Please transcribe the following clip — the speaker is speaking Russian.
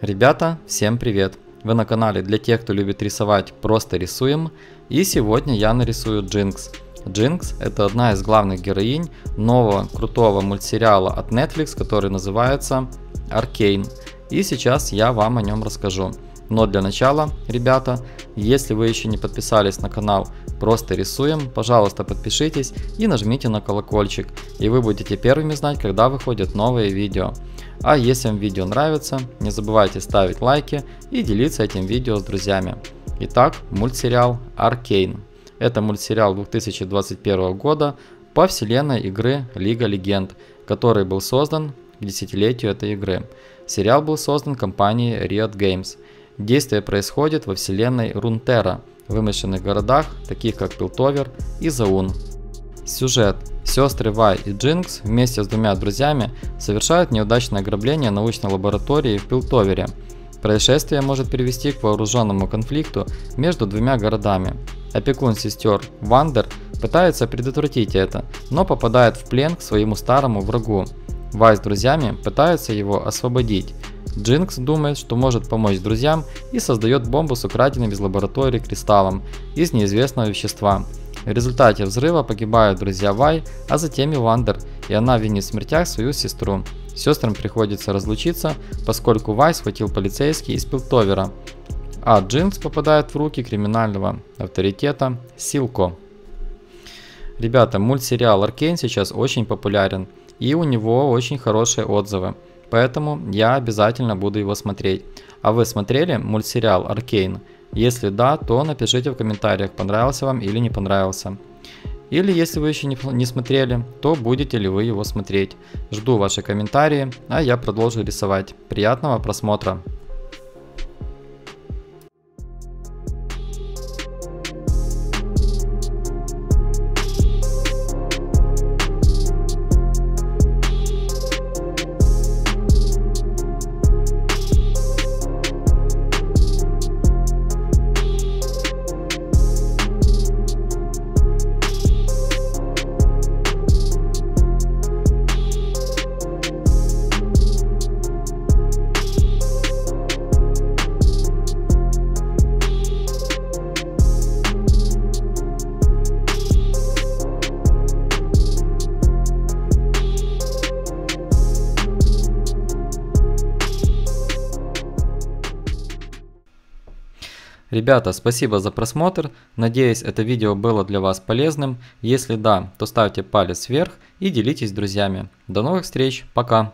Ребята, всем привет! Вы на канале для тех, кто любит рисовать «Просто рисуем» и сегодня я нарисую Джинкс. Джинкс это одна из главных героинь нового крутого мультсериала от Netflix, который называется Arcane. И сейчас я вам о нем расскажу. Но для начала, ребята, если вы еще не подписались на канал Просто рисуем, пожалуйста подпишитесь и нажмите на колокольчик, и вы будете первыми знать, когда выходят новые видео. А если вам видео нравится, не забывайте ставить лайки и делиться этим видео с друзьями. Итак, мультсериал Arcane. Это мультсериал 2021 года по вселенной игры Лига Легенд, который был создан к десятилетию этой игры. Сериал был создан компанией Riot Games. Действие происходит во вселенной Рунтера, в вымышленных городах, таких как Пилтовер и Заун. Сюжет. Сестры Вай и Джинкс вместе с двумя друзьями совершают неудачное ограбление научной лаборатории в Пилтовере. Происшествие может привести к вооруженному конфликту между двумя городами. Опекун сестер Вандер пытается предотвратить это, но попадает в плен к своему старому врагу. Вай с друзьями пытаются его освободить. Джинкс думает, что может помочь друзьям и создает бомбу с украденным из лаборатории кристаллом из неизвестного вещества, в результате взрыва погибают друзья Вай, а затем и Вандер, и она винит в смертях свою сестру. Сестрам приходится разлучиться, поскольку Вай схватил полицейский из Пилтовера, а Джинкс попадает в руки криминального авторитета Силко. Ребята, мультсериал Аркейн сейчас очень популярен, и у него очень хорошие отзывы, поэтому я обязательно буду его смотреть. А вы смотрели мультсериал Аркейн? Если да, то напишите в комментариях, понравился вам или не понравился. Или если вы еще не, не смотрели, то будете ли вы его смотреть. Жду ваши комментарии, а я продолжу рисовать. Приятного просмотра! Ребята, спасибо за просмотр. Надеюсь, это видео было для вас полезным. Если да, то ставьте палец вверх и делитесь с друзьями. До новых встреч. Пока.